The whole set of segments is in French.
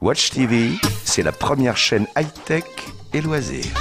Watch TV, c'est la première chaîne high-tech et loisirs.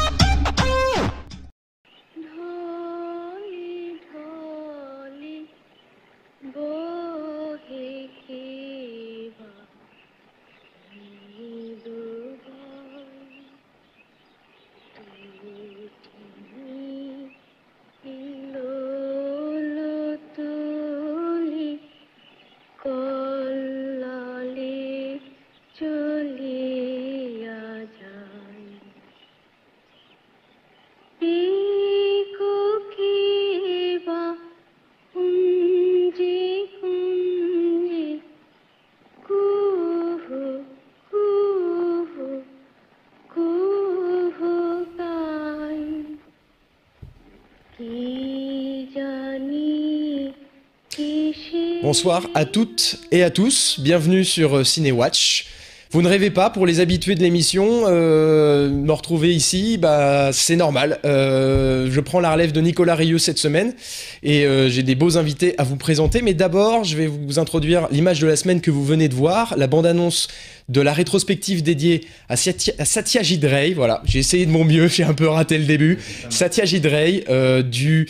Bonsoir à toutes et à tous, bienvenue sur euh, Cinéwatch. Vous ne rêvez pas pour les habitués de l'émission, euh, me retrouver ici, bah c'est normal. Euh, je prends la relève de Nicolas Rieux cette semaine et euh, j'ai des beaux invités à vous présenter. Mais d'abord, je vais vous introduire l'image de la semaine que vous venez de voir, la bande-annonce de la rétrospective dédiée à Satya, à Satya Ray. Voilà, j'ai essayé de mon mieux, j'ai un peu raté le début. Satya Ray du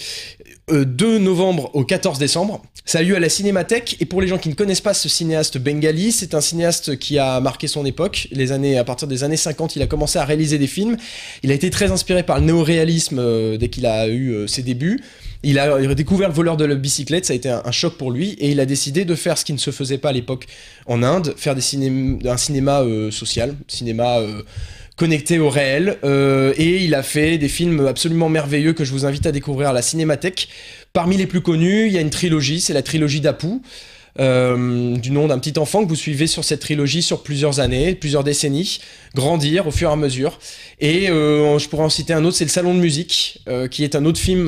euh, 2 novembre au 14 décembre. Ça a lieu à la Cinémathèque et pour les gens qui ne connaissent pas ce cinéaste bengali, c'est un cinéaste qui a marqué son époque. Les années, à partir des années 50, il a commencé à réaliser des films. Il a été très inspiré par le néoréalisme euh, dès qu'il a eu euh, ses débuts. Il a découvert le voleur de la bicyclette, ça a été un, choc pour lui et il a décidé de faire ce qui ne se faisait pas à l'époque en Inde, faire un cinéma social, cinéma connecté au réel. euh, et il a fait des films absolument merveilleux que je vous invite à découvrir à la Cinémathèque. Parmi les plus connus, il y a une trilogie, c'est la trilogie d'Apu. Euh, du nom d'un petit enfant que vous suivez sur cette trilogie sur plusieurs années, plusieurs décennies, grandir au fur et à mesure. Et euh, je pourrais en citer un autre, c'est le Salon de musique, euh, qui est un autre film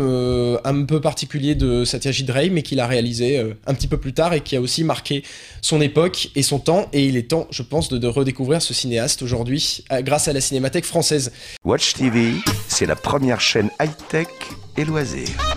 un peu particulier de Satyajit Ray, mais qu'il a réalisé un petit peu plus tard et qui a aussi marqué son époque et son temps. Et il est temps, je pense, de, redécouvrir ce cinéaste aujourd'hui, grâce à la Cinémathèque française. Watch TV, c'est la première chaîne high-tech et loisirs.